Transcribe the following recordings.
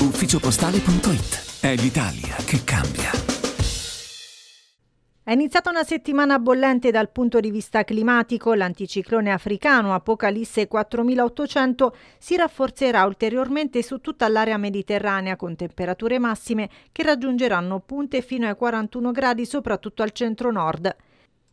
ufficiopostale.it. È l'Italia che cambia. È iniziata una settimana bollente dal punto di vista climatico. L'anticiclone africano Apocalisse 4800 si rafforzerà ulteriormente su tutta l'area mediterranea con temperature massime che raggiungeranno punte fino ai 41 gradi soprattutto al centro-nord.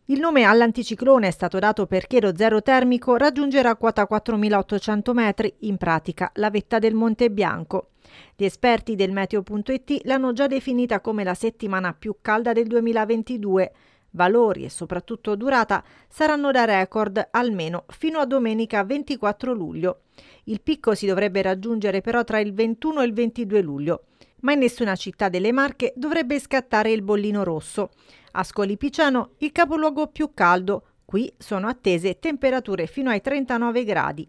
Il nome all'anticiclone è stato dato perché lo zero termico raggiungerà quota 4.800 metri, in pratica la vetta del Monte Bianco. Gli esperti del Meteo.it l'hanno già definita come la settimana più calda del 2022. Valori e soprattutto durata saranno da record almeno fino a domenica 24 luglio. Il picco si dovrebbe raggiungere però tra il 21 e il 22 luglio. Ma in nessuna città delle Marche dovrebbe scattare il bollino rosso. Ascoli Piceno, il capoluogo più caldo, Qui sono attese temperature fino ai 39 gradi.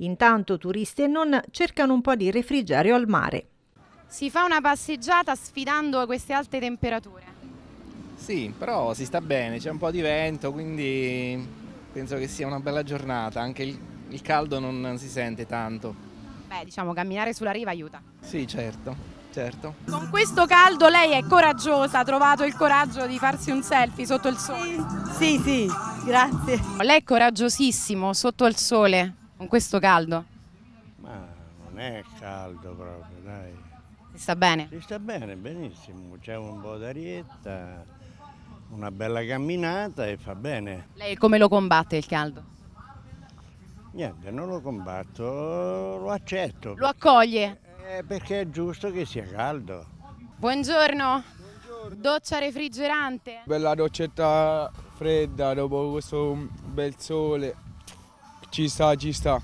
Intanto turisti e non cercano un po' di refrigerio al mare. Si fa una passeggiata sfidando queste alte temperature. Sì, però si sta bene, c'è un po' di vento, quindi penso che sia una bella giornata, anche il, il caldo non si sente tanto. Beh, diciamo camminare sulla riva aiuta. Sì, certo certo. Con questo caldo lei è coraggiosa, ha trovato il coraggio di farsi un selfie sotto il sole? Sì, sì, grazie. Lei è coraggiosissimo sotto il sole, con questo caldo? Ma non è caldo proprio, dai. Si sta bene? Si sta bene, benissimo, c'è un po' d'arietta, una bella camminata e fa bene. Lei come lo combatte il caldo? Niente, non lo combatto, lo accetto. Lo accoglie? Eh, perché è giusto che sia caldo. Buongiorno. Buongiorno. Doccia refrigerante. Bella doccetta fredda dopo questo bel sole. Ci sta, ci sta.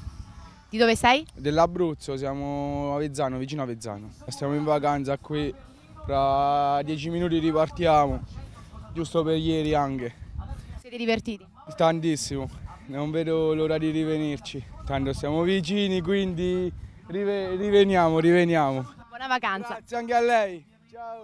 Di dove sei? Dell'Abruzzo, siamo a Vezzano, vicino a Vezzano. Stiamo in vacanza qui, tra dieci minuti ripartiamo, giusto per ieri anche. Siete divertiti? Tantissimo, non vedo l'ora di rivenirci. Tanto siamo vicini, quindi riveniamo, riveniamo. Buona vacanza. Grazie anche a lei. Ciao.